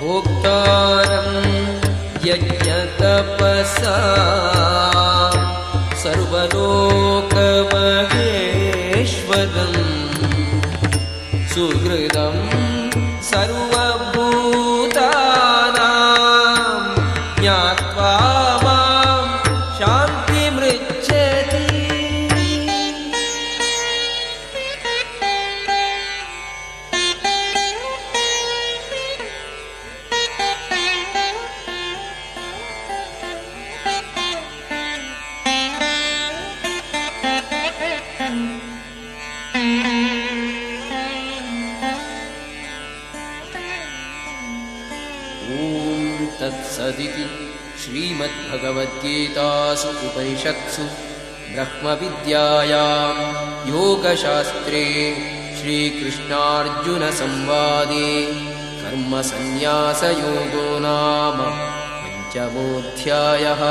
भोक्तारं यज्ञतपसा सर्वलोकमहेश्वरम् सुहृदं सर्वभूतानां ॐ तत्सदिति श्रीमद्भगवद्गीतासु उपनिषत्सु ब्रह्मविद्यायां योगशास्त्रे श्रीकृष्णार्जुनसंवादे कर्मसन्न्यासयोगो नाम पञ्चमोऽध्यायः